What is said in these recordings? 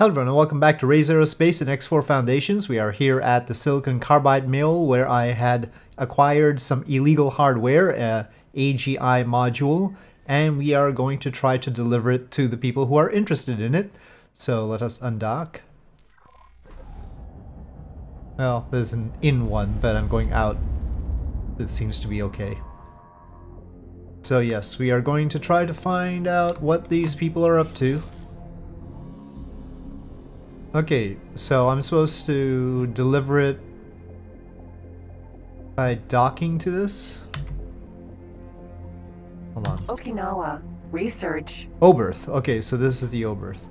Hello everyone and welcome back to Raze Aerospace and X4 Foundations. We are here at the Silicon Carbide Mill where I had acquired some illegal hardware, uh, a AGI module, and we are going to try to deliver it to the people who are interested in it. So let us undock. Well, there's an in one, but I'm going out. It seems to be okay. So yes, we are going to try to find out what these people are up to. Okay, so I'm supposed to deliver it by docking to this? Hold on. Okinawa. Research. Oberth. Okay, so this is the Oberth.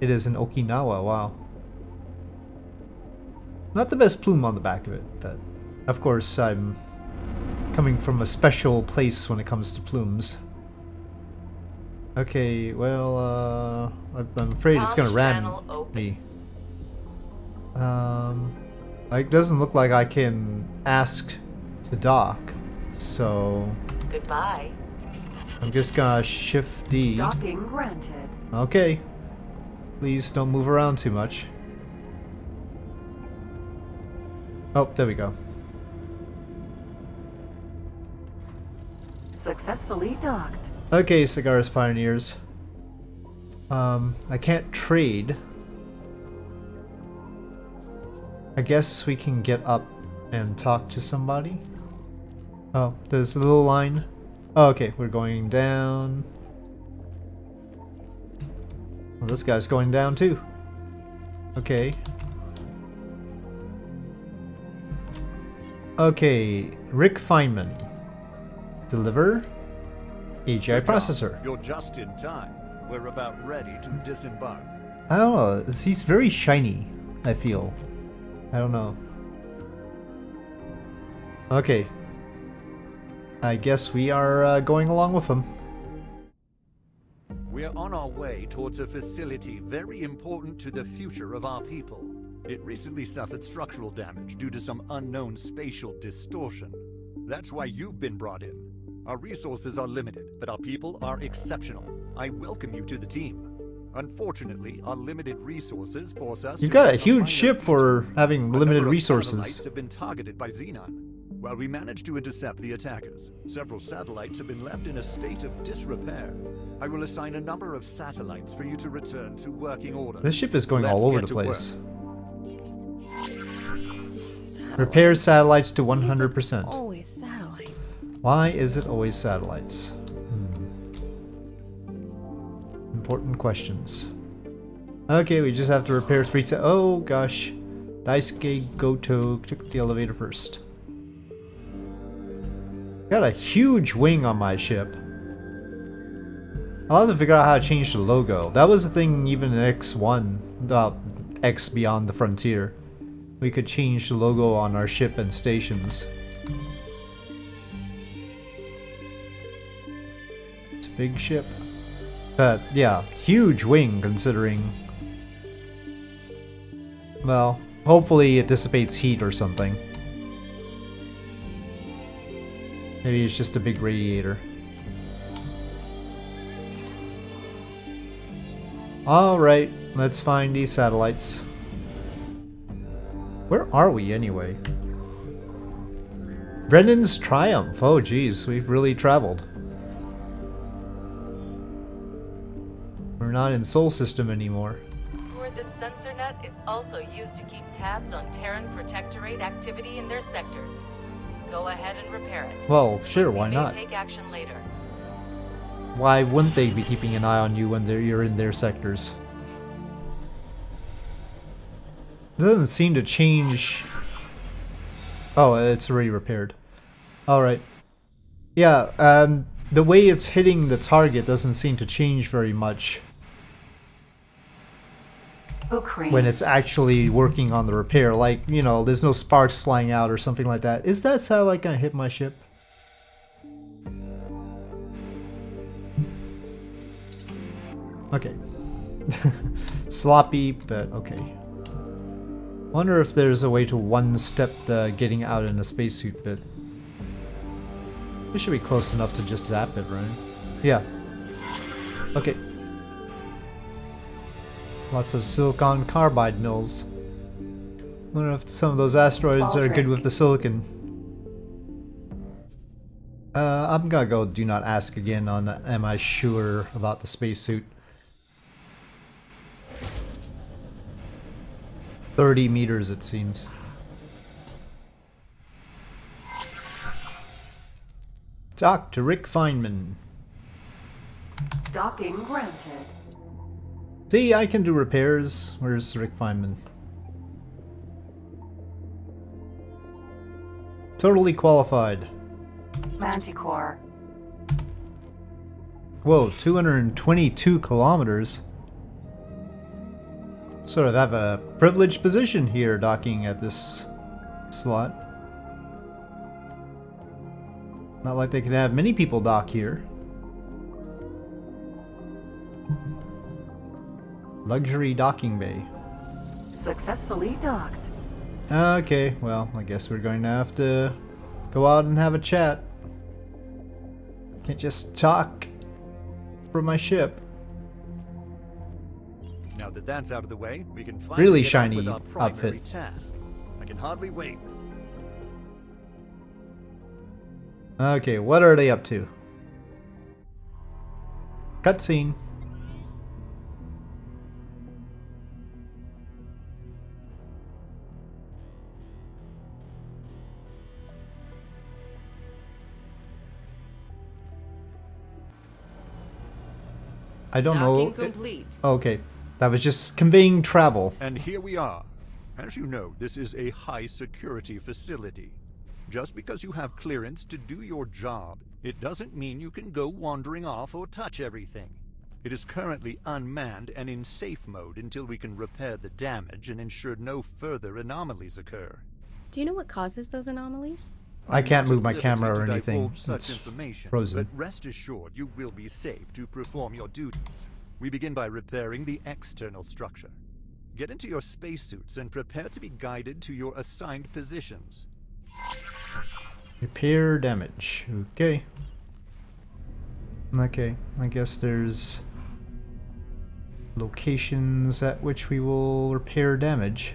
It is in Okinawa, wow. Not the best plume on the back of it, but of course I'm coming from a special place when it comes to plumes. Okay, well, uh, I'm afraid it's gonna ram me. Um, it doesn't look like I can ask to dock, so... Goodbye. I'm just gonna shift D. Docking granted. Okay. Please don't move around too much. Oh, there we go. Successfully docked. Okay, Segaris Pioneers. Um, I can't trade. I guess we can get up and talk to somebody. Oh, there's a little line. Oh, okay, we're going down. Well, this guy's going down too. Okay. Okay, Rick Feynman. Deliver. AGI processor. You're just in time. We're about ready to disembark. I don't know. He's very shiny, I feel. I don't know. Okay. I guess we are uh, going along with him. We're on our way towards a facility very important to the future of our people. It recently suffered structural damage due to some unknown spatial distortion. That's why you've been brought in. Our resources are limited, but our people are exceptional. I welcome you to the team. Unfortunately, our limited resources force us You've got a huge minor ship for having A limited number of resources. Satellites have been targeted by Xenon. While we managed to intercept the attackers, several satellites have been left in a state of disrepair. I will assign a number of satellites for you to return to working order. This ship is going Let's all over the place. Satellites. Repair satellites to Why is it 100%. Why is it always satellites? Hmm. Important questions. Okay, we just have to repair three Oh gosh. Daisuke Goto took the elevator first. Got a huge wing on my ship. I'll have to figure out how to change the logo. That was the thing even in X1, uh, X Beyond the Frontier. We could change the logo on our ship and stations. Big ship. But yeah, huge wing considering. Well, hopefully it dissipates heat or something. Maybe it's just a big radiator. Alright, let's find these satellites. Where are we anyway? Brennan's Triumph. Oh geez, we've really traveled. Not in Sol System anymore. Or the sensor net is also used to keep tabs on Terran Protectorate activity in their sectors. Go ahead and repair it. Well, sure, why not? take action later. Why wouldn't they be keeping an eye on you when they're, you're in their sectors? It doesn't seem to change... Oh, it's already repaired. Alright. Yeah, um, the way it's hitting the target doesn't seem to change very much When it's actually working on the repair. Like, you know, there's no sparks flying out or something like that. Is that satellite gonna hit my ship? Okay. Sloppy, but okay. Wonder if there's a way to one-step the getting out in a spacesuit bit. We should be close enough to just zap it, right? Yeah. Okay. Lots of silicon carbide mills. Wonder if some of those asteroids are good with the silicon. Uh, I'm gonna go do not ask again on am I sure about the spacesuit. 30 meters it seems. Dr. Rick Feynman. Docking granted. See, I can do repairs. Where's Rick Feynman? Totally qualified. Manticore. Whoa, 222 kilometers. Sort of have a privileged position here docking at this slot. Not like they can have many people dock here. Luxury docking bay. Successfully docked. Okay, well, I guess we're going to have to go out and have a chat. Can't just talk from my ship. Now that that's out of the way, we can finally Really get on shiny with our outfit. task. I can hardly wait. Okay, what are they up to? Cutscene. I don't Docking know. complete. Okay, that was just conveying travel. And here we are. As you know, this is a high security facility. Just because you have clearance to do your job, it doesn't mean you can go wandering off or touch everything. It is currently unmanned and in safe mode until we can repair the damage and ensure no further anomalies occur. Do you know what causes those anomalies? I can't move my camera or anything. Such information, frozen. But rest assured, you will be safe to perform your duties. We begin by repairing the external structure. Get into your spacesuits and prepare to be guided to your assigned positions. Repair damage. Okay. Okay, I guess there's locations at which we will repair damage.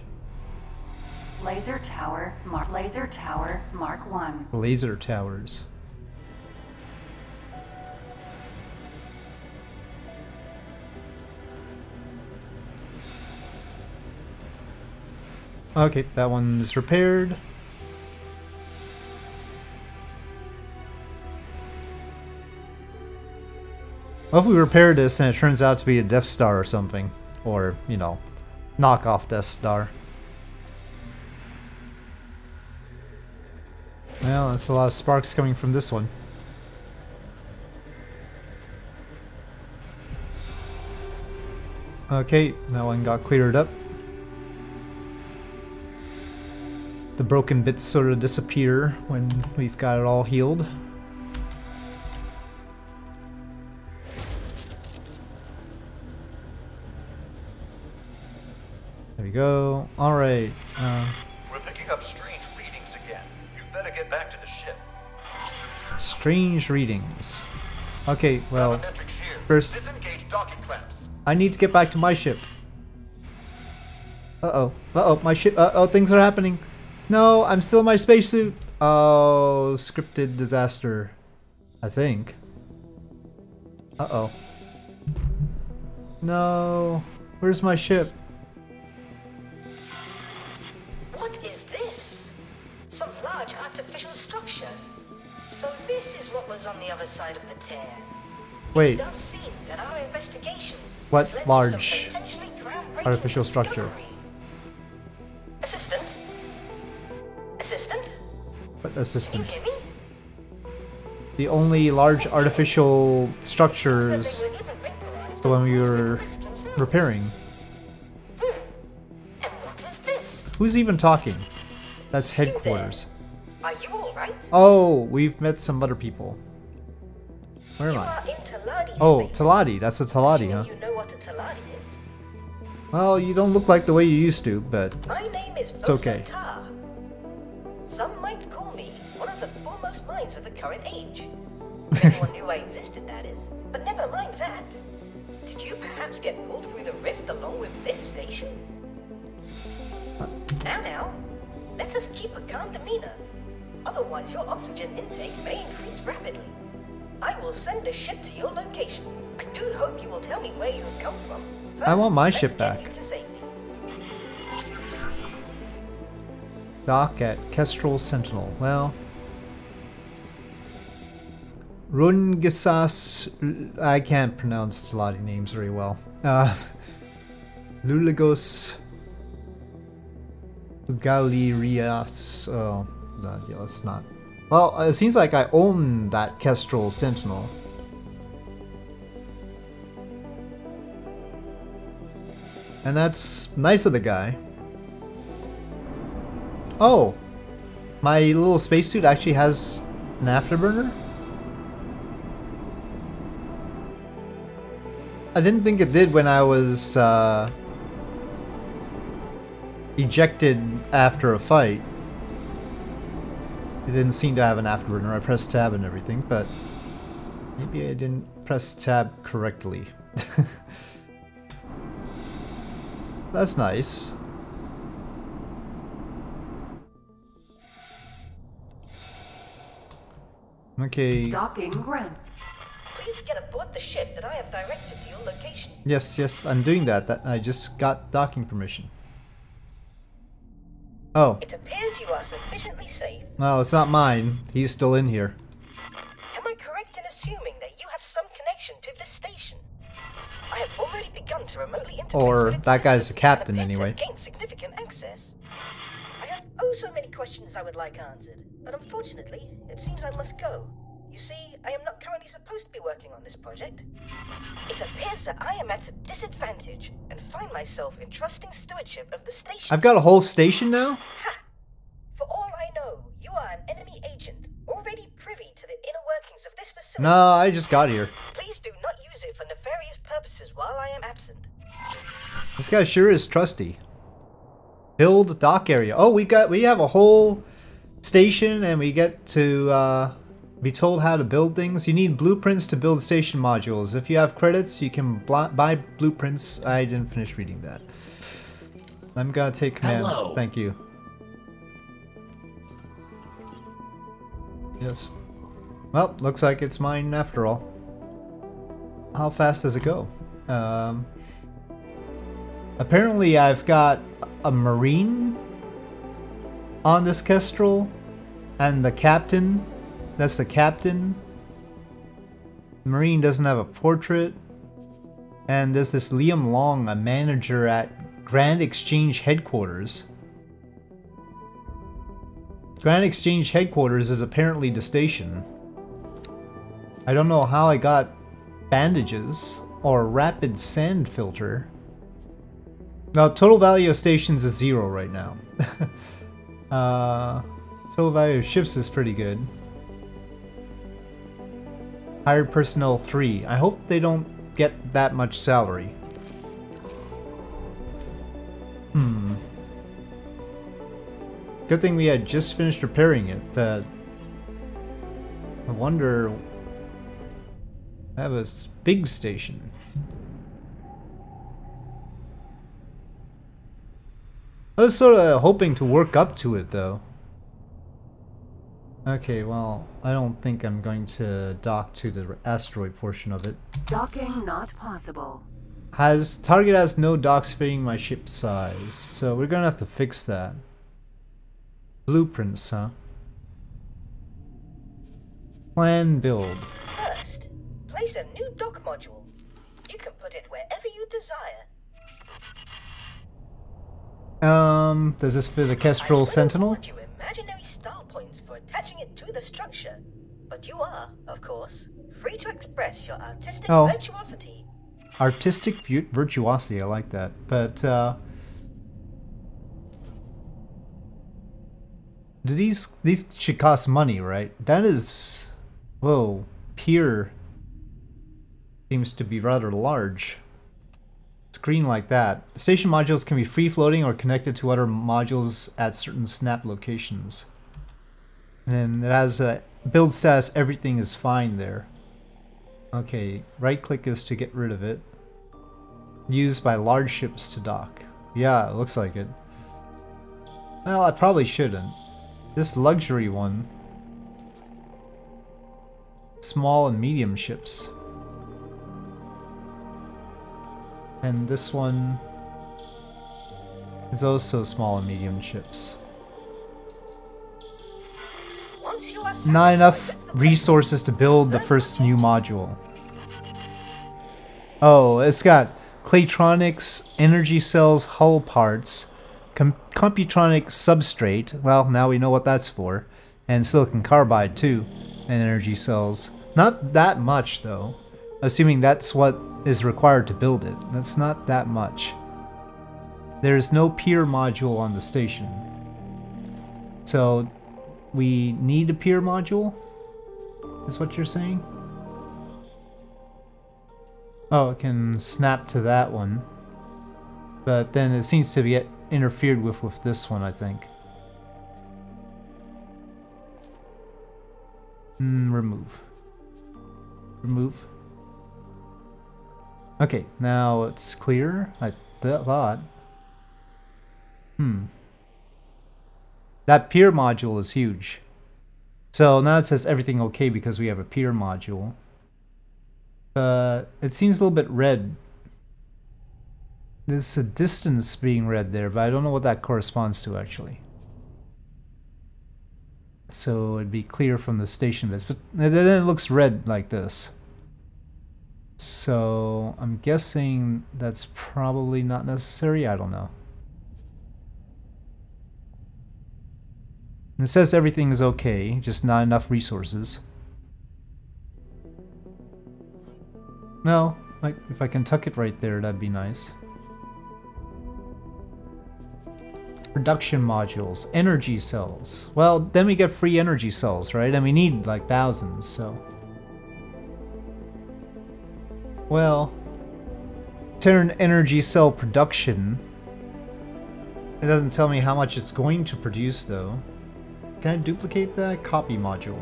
Laser tower. Mark. Laser tower. Mark one. Laser towers. Okay, that one's repaired. What if we repair this and it turns out to be a Death Star or something? Or, you know, knockoff Death Star. Well, that's a lot of sparks coming from this one. Okay, that one got cleared up. The broken bits sort of disappear when we've got it all healed. There we go. Alright. Uh, strange readings. Okay, well, first-. I need to get back to my ship. Uh-oh. Uh-oh, my ship. Uh-oh, things are happening. No, I'm still in my spacesuit. Oh, scripted disaster. I think. Uh-oh. No. Where's my ship? Was on the other side of the tear. It Wait, does seem that our investigation What has led to large some potentially groundbreaking artificial structure? Assistant? Assistant? what assistant? The only large artificial structures that they were either vaporized the one we were repairing. Hmm. And what is this? Who's even talking? That's headquarters. Are you alright? Oh, we've met some other people. Where am you I? are in Oh. Teladi. That's a Teladi, huh? You know what a Teladi is. Well, you don't look like the way you used to, but My name is It's okay. Osatar. Some might call me one of the foremost minds of the current age. Anyone knew I existed, that is. But never mind that. Did you perhaps get pulled through the rift along with this station? Uh, now, now, let us keep a calm demeanor. Otherwise, your oxygen intake may increase rapidly. I will send a ship to your location. I do hope you will tell me where you have come from. First, I want my ship back. you to safety. Dock at Kestrel Sentinel. Well. Rungisas. I can't pronounce a lot of names very well. Uh, Luligos. Galerias. Oh, no, yeah, let's not. Well, it seems like I own that Kestrel Sentinel. And that's nice of the guy. Oh, my little spacesuit actually has an afterburner? I didn't think it did when I was uh, ejected after a fight. It didn't seem to have an afterburner. I pressed tab and everything, but maybe I didn't press tab correctly. That's nice. Okay. Docking granted. Please get aboard the ship that I have directed to your location. Yes, yes, I'm doing that. That I just got docking permission. Oh, It appears you are sufficiently safe. Well, it's not mine. He's still in here. Am I correct in assuming that you have some connection to this station? I have already begun to remotely interface Or that guy's a captain and appear to anyway. gained significant access. I have oh so many questions I would like answered, but unfortunately, it seems I must go. You see, I am not currently supposed to be working on this project. It appears that I am at a disadvantage and find myself entrusting stewardship of the station. I've got a whole station now? For all you are an enemy agent, already privy to the inner workings of this facility. No, I just got here. Please do not use it for nefarious purposes while I am absent. This guy sure is trusty. Build dock area. Oh, we got we have a whole station and we get to uh, be told how to build things. You need blueprints to build station modules. If you have credits, you can bl- buy blueprints. I didn't finish reading that. I'm gonna take command. Hello. Thank you. Yes. Well, looks like it's mine after all. How fast does it go? Um, apparently, I've got a marine on this Kestrel, and the captain. That's the captain. Marine doesn't have a portrait. And there's this Liam Long, a manager at Grand Exchange headquarters. Grand Exchange headquarters is apparently the station. I don't know how I got bandages or rapid sand filter. Now, total value of stations is zero right now. uh, total value of ships is pretty good. Hired personnel three. I hope they don't get that much salary. Hmm. Good thing we had just finished repairing it. That I wonder. I have a big station. I was sort of hoping to work up to it though. Okay, well, I don't think I'm going to dock to the asteroid portion of it. Docking not possible. Has target has no docks fitting my ship size, so we're gonna have to fix that. Blueprints, huh? Plan build. First, place a new dock module. You can put it wherever you desire. Um, does this fit a Kestrel Sentinel? you imaginary star points for attaching it to the structure, but you are, of course, free to express your artistic Oh. virtuosity. Artistic virtuosity, I like that. But, uh... Do these, these should cost money, right? That is... Whoa, pier seems to be rather large. Screen like that. Station modules can be free-floating or connected to other modules at certain snap locations. And it has a build status, everything is fine there. Okay, right click is to get rid of it. used by large ships to dock. Yeah, it looks like it. Well, I probably shouldn't. This luxury one. Small and medium ships. And this one is also small and medium ships. Not enough resources to build the first new module. Oh, it's got Claytronics, energy cells, hull parts, com- Computronic substrate. Well, now we know what that's for. And silicon carbide, too. And energy cells. Not that much, though. Assuming that's what is required to build it. That's not that much. There is no pier module on the station. So, we need a pier module? Is what you're saying? Oh, it can snap to that one. But then it seems to get interfered with with this one, I think. Mm, remove. Remove. Okay, now it's clear. I th thought. Hmm. That pier module is huge. So now it says everything okay because we have a pier module. Uh, it seems a little bit red. There's a distance being read there, but I don't know what that corresponds to actually. So it'd be clear from the station bits, but then it looks red like this. So I'm guessing that's probably not necessary. I don't know. And it says everything is okay, just not enough resources. No, like if I can tuck it right there, that'd be nice. Production modules, energy cells. Well, then we get free energy cells, right? And we need like thousands, so. Well, turn energy cell production. It doesn't tell me how much it's going to produce though. Can I duplicate the copy module?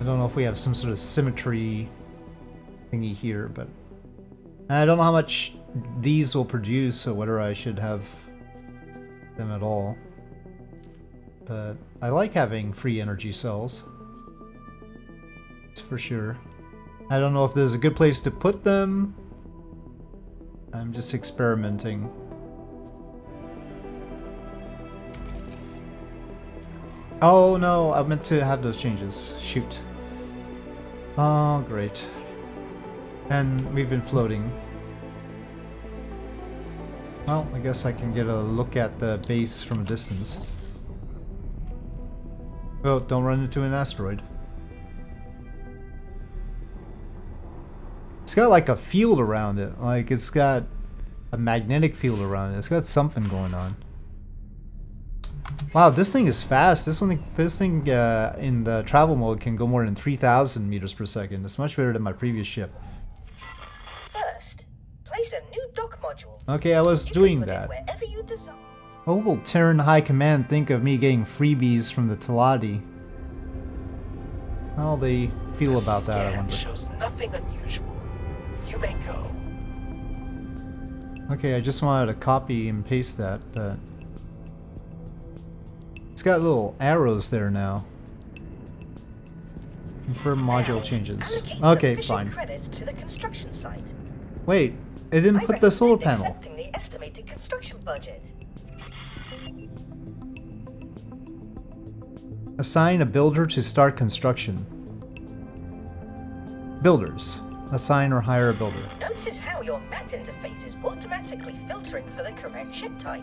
I don't know if we have some sort of symmetry thingy here, but I don't know how much these will produce or whether I should have them at all. But I like having free energy cells. It's for sure. I don't know if there's a good place to put them. I'm just experimenting. Oh no, I meant to have those changes. Shoot. Oh, great. And we've been floating. Well, I guess I can get a look at the base from a distance. Oh, don't run into an asteroid. It's got like a field around it. Like it's got a magnetic field around it. It's got something going on. Wow, this thing is fast. This one, this thing uh, in the travel mode can go more than 3,000 meters per second. It's much better than my previous ship. Place a new dock module. Okay, I was You doing that. wherever you desire. What will Terran High Command think of me getting freebies from the Teladi? How they feel about that, I wonder. shows nothing unusual. You may go. Okay, I just wanted to copy and paste that, but... It's got little arrows there now. Confirm module changes. Okay, fine. credits to the construction site. Wait, it didn't I put the solar panel. accepting the estimated construction budget. Assign a builder to start construction. Builders. Assign or hire a builder. Notice how your map interface is automatically filtering for the correct ship type.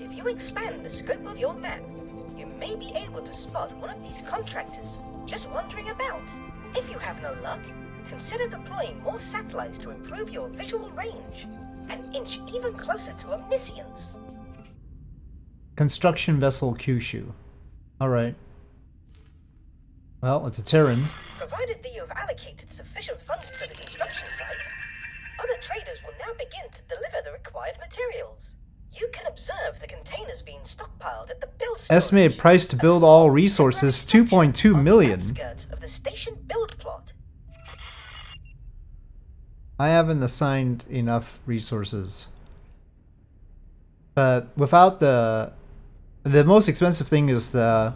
If you expand the scope of your map, you may be able to spot one of these contractors just wandering about. If you have no luck, consider deploying more satellites to improve your visual range and inch even closer to omniscience. Construction vessel Kyushu. Alright. Well, it's a Terran. Provided that you have allocated sufficient funds to the construction site, other traders will now begin to deliver the required materials. You can observe the containers being stockpiled at the build Estimated price to build all resources, temporary structure 2.2 on the million. of the station build I haven't assigned enough resources. But without the the most expensive thing is the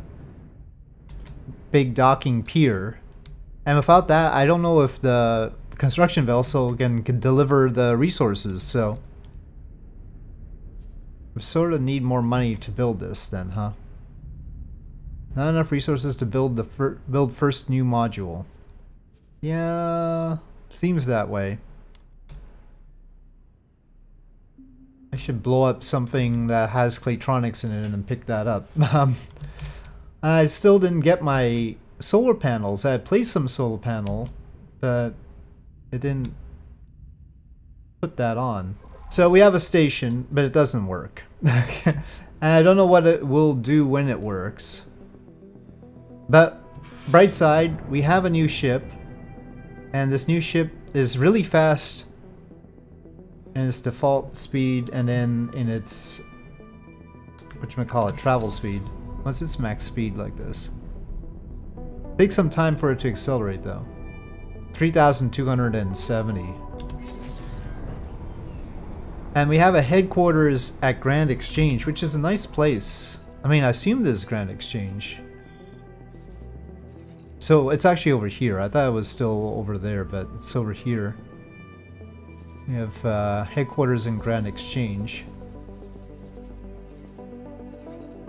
big docking pier. And without that, I don't know if the construction vessel can, can deliver the resources, so we sort of need more money to build this then, huh? Not enough resources to build the fir build first new module. Yeah, seems that way. I should blow up something that has Claytronics in it and pick that up. Um, I still didn't get my solar panels. I had placed some solar panel, but it didn't put that on. So we have a station, but it doesn't work. and I don't know what it will do when it works. But bright side, we have a new ship, and this new ship is really fast in its default speed and then in its whatchamacallit, travel speed. What's its max speed like this? Takes some time for it to accelerate though. 3,270. And we have a headquarters at Grand Exchange, which is a nice place. I mean, I assume this is Grand Exchange. So it's actually over here. I thought it was still over there, but it's over here. We have uh, headquarters in Grand Exchange.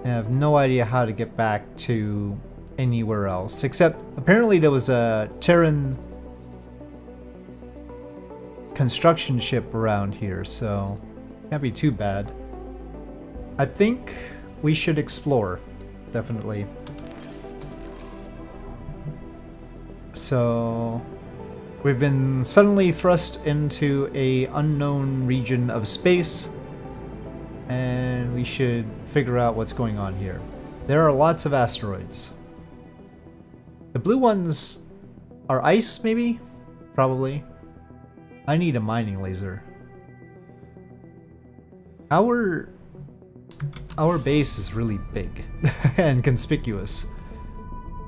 I have no idea how to get back to anywhere else, except apparently there was a Terran construction ship around here, so can't be too bad. I think we should explore, definitely. So we've been suddenly thrust into a unknown region of space and we should figure out what's going on here. There are lots of asteroids. The blue ones are ice, maybe? Probably. I need a mining laser. Our our base is really big and conspicuous.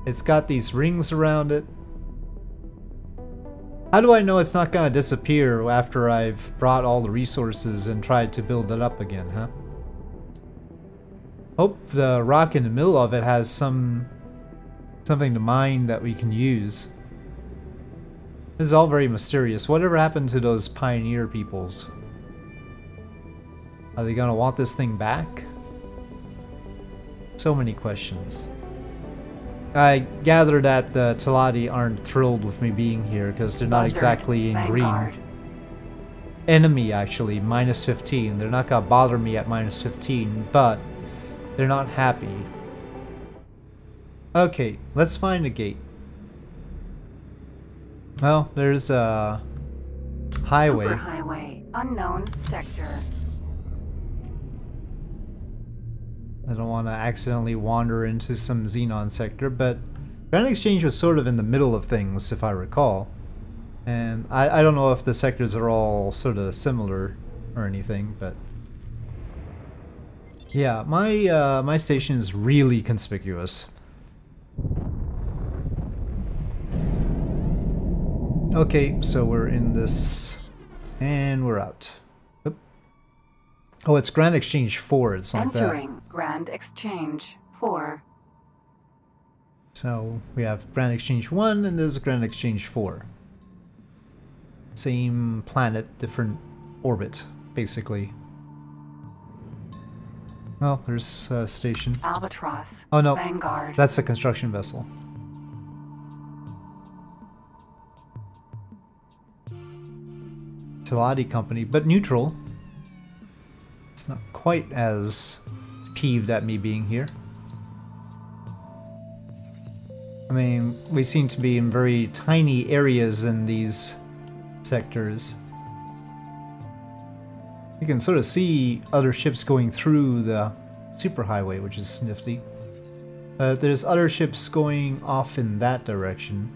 It's got these rings around it. How do I know it's not gonna disappear after I've brought all the resources and tried to build it up again, huh? Hope the rock in the middle of it has some something to mine that we can use. This is all very mysterious. Whatever happened to those pioneer peoples? Are they gonna want this thing back? So many questions. I gather that the Teladi aren't thrilled with me being here because they're not Buzzard, exactly in green. Enemy, actually, minus 15. They're not gonna bother me at minus 15, but they're not happy. Okay, let's find a gate. Well, there's a highway. Superhighway. Unknown sector. I don't want to accidentally wander into some Xenon sector, but Grand Exchange was sort of in the middle of things, if I recall. And I, I don't know if the sectors are all sort of similar or anything, but... Yeah, my, uh, my station is really conspicuous. Okay, so we're in this... And we're out. Oh, it's Grand Exchange 4, it's like that. Entering Grand Exchange 4. So we have Grand Exchange 1 and there's Grand Exchange 4. Same planet, different orbit, basically. Oh, there's a station. Albatross. Oh no, Vanguard. that's a construction vessel. Teladi company, but neutral. It's not quite as peeved at me being here. I mean, we seem to be in very tiny areas in these sectors. You can sort of see other ships going through the superhighway, which is nifty. Uh, there's other ships going off in that direction.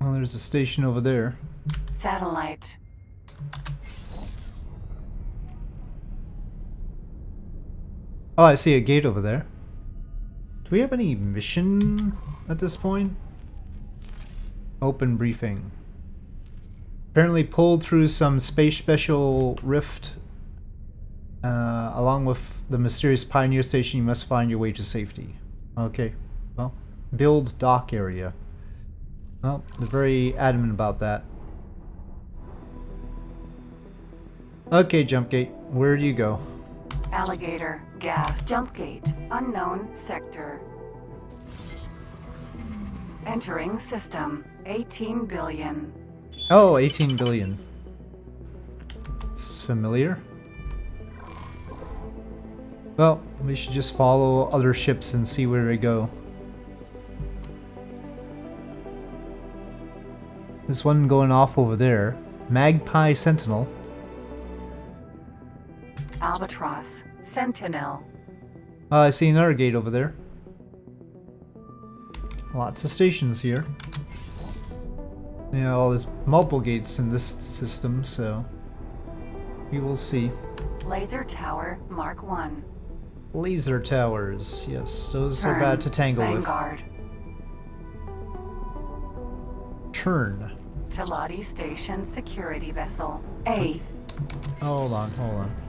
Well, there's a station over there. Satellite. Oh, I see a gate over there. Do we have any mission at this point? Open briefing. Apparently pulled through some space special rift. Uh, along with the mysterious pioneer station, you must find your way to safety. Okay, well, build dock area. Well, they're very adamant about that. Okay, jump gate, where do you go? Alligator, gas, jump gate, unknown sector. Entering system, 18 billion. Oh, 18 billion. It's familiar. Well, we should just follow other ships and see where they go. There's one going off over there. Magpie Sentinel. Albatross, Sentinel. Uh, I see another gate over there. Lots of stations here. Yeah, well, there's multiple gates in this system, so we will see. Laser Tower, Mark 1. Laser towers, yes, those are Turn, bad to tangle Vanguard. with. Turn. Teladi Station Security Vessel. A. Hold on, hold on.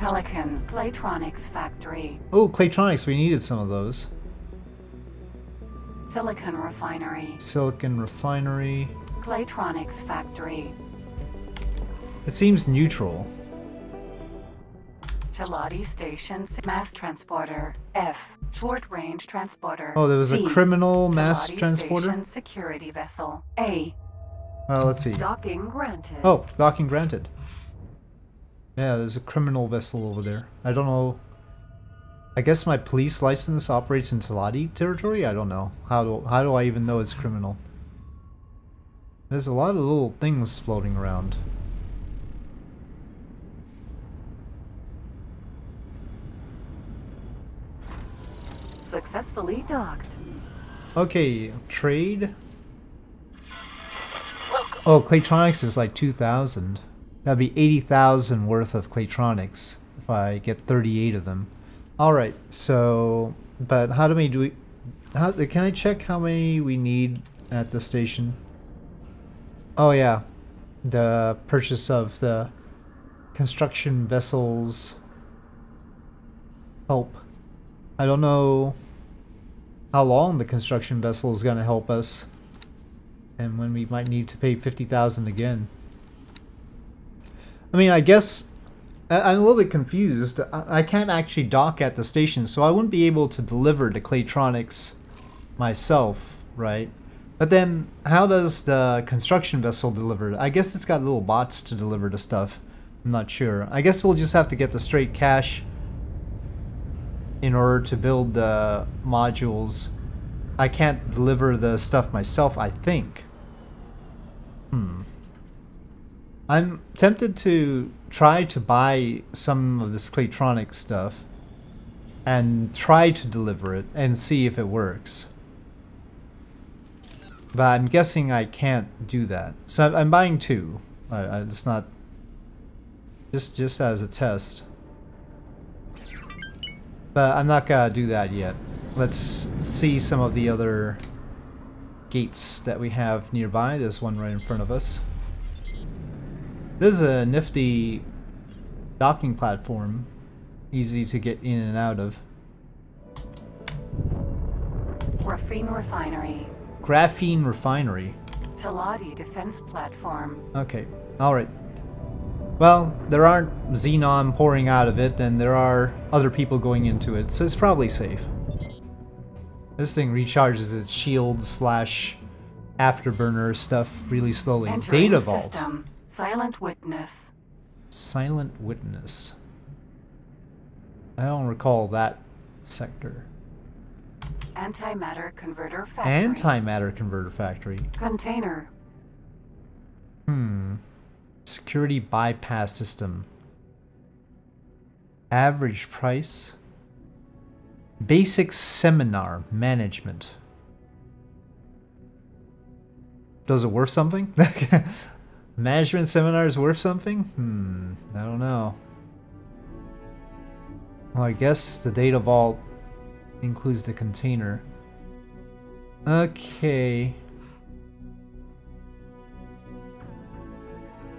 Pelican, Claytronics Factory. Oh, Claytronics, we needed some of those. Silicon Refinery. Silicon Refinery. Claytronics Factory. It seems neutral. Teladi Station Mass Transporter. F. Short Range Transporter. Oh, there was C. a criminal mass Teladi transporter? Station Security Vessel. A. Well, let's see. Docking granted. Oh, docking granted. Yeah, there's a criminal vessel over there. I don't know. I guess my police license operates in Teladi territory? I don't know. How do, how do I even know it's criminal? There's a lot of little things floating around. Successfully docked. Okay, trade. Welcome. Oh, Claytronics is like 2,000. That'd be 80,000 worth of Claytronics if I get 38 of them. Alright, so, but how do we do we, how, can I check how many we need at the station? Oh yeah, the purchase of the construction vessels help. I don't know how long the construction vessel is going to help us and when we might need to pay 50,000 again. I mean, I guess I'm a little bit confused. I, I can't actually dock at the station, so I wouldn't be able to deliver the Claytronics myself, right? But then, how does the construction vessel deliver? I guess it's got little bots to deliver the stuff. I'm not sure. I guess we'll just have to get the straight cash in order to build the modules. I can't deliver the stuff myself, I think. Hmm. I'm tempted to try to buy some of this Claytronic stuff and try to deliver it and see if it works. But I'm guessing I can't do that. So I'm- buying two. I, I, it's not just just as a test. But I'm not gonna do that yet. Let's see some of the other gates that we have nearby. There's one right in front of us. This is a nifty docking platform. Easy to get in and out of. Graphene Refinery. Graphene Refinery. Teladi Defense Platform. Okay, alright. Well, there aren't xenon pouring out of it, and there are other people going into it, so it's probably safe. This thing recharges its shield slash afterburner stuff really slowly. Entering Data vault. system. Silent Witness. Silent witness. I don't recall that sector. Antimatter Converter Factory. Antimatter converter factory. Container. Hmm. Security bypass system. Average price. Basic seminar management. Does it worth something? management seminar is worth something? Hmm. I don't know. Well, I guess the data vault includes the container. Okay.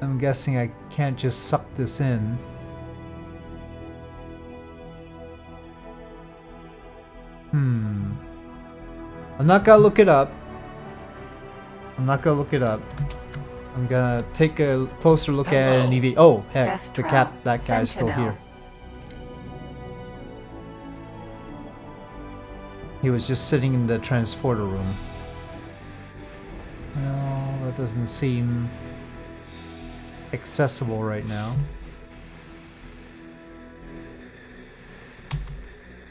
I'm guessing I can't just suck this in. Hmm. I'm not gonna look it up. I'm not gonna look it up. I'm gonna take a closer look at an EV. Oh, heck, the cap, that guy's still here. He was just sitting in the transporter room. No, that doesn't seem accessible right now.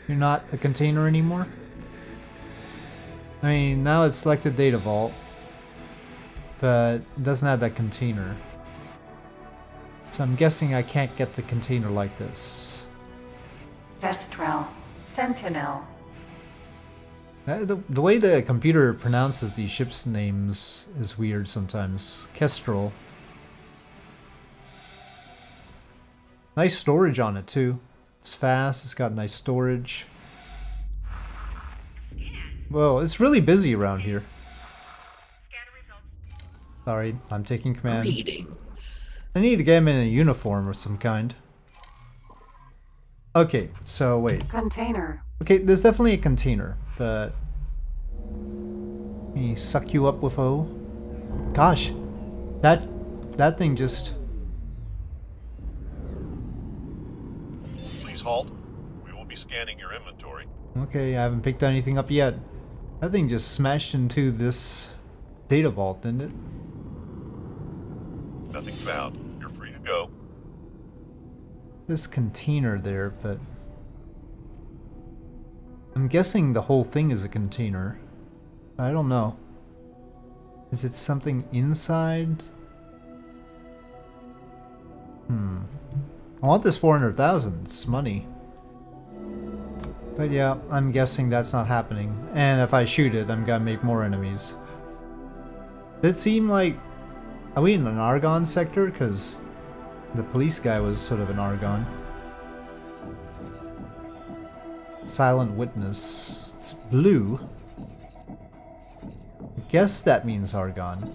You're not a container anymore? I mean, now it's selected data vault, but it doesn't have that container. So I'm guessing I can't get the container like this. Kestrel. Sentinel. Uh, the, the way the computer pronounces these ships' names is weird sometimes. Kestrel. Nice storage on it too. It's fast, it's got nice storage. Well, it's really busy around here. Sorry, I'm taking command. Greetings. I need to get him in a uniform of some kind. Okay, so wait. Container. Okay, there's definitely a container, but... Can he suck you up with O? Gosh, that that thing just... Please halt. We will be scanning your inventory. Okay, I haven't picked anything up yet. That thing just smashed into this data vault, didn't it? Nothing found. You're free to go. This container there, but... I'm guessing the whole thing is a container. I don't know. Is it something inside? Hmm. I want this 400,000. It's money. But yeah, I'm guessing that's not happening. And if I shoot it, I'm gonna make more enemies. It seemed like... Are we in an Argon sector? Because the police guy was sort of an Argon. Silent witness. It's blue. I guess that means Argon.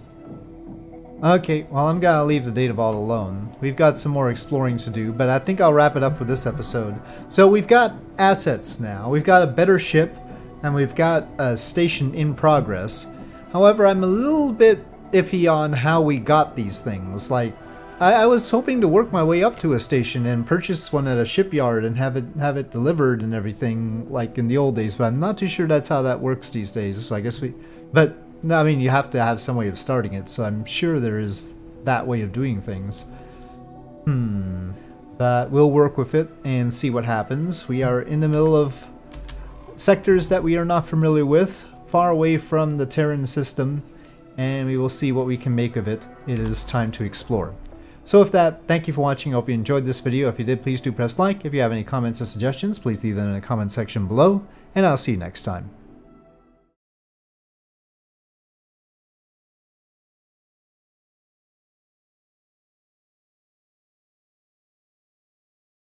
Okay, well I'm gonna leave the data vault alone. We've got some more exploring to do, but I think I'll wrap it up for this episode. So we've got assets now. We've got a better ship, and we've got a station in progress. However, I'm a little bit iffy on how we got these things. Like, I, I was hoping to work my way up to a station and purchase one at a shipyard and have it have it delivered and everything like in the old days, but I'm not too sure that's how that works these days. So I guess we, but I mean you have to have some way of starting it. So I'm sure there is that way of doing things. Hmm. But we'll work with it and see what happens. We are in the middle of sectors that we are not familiar with, far away from the Terran system, and we will see what we can make of it. It is time to explore. So with that, thank you for watching. I hope you enjoyed this video. If you did, please do press like. If you have any comments or suggestions, please leave them in the comment section below, and I'll see you next time.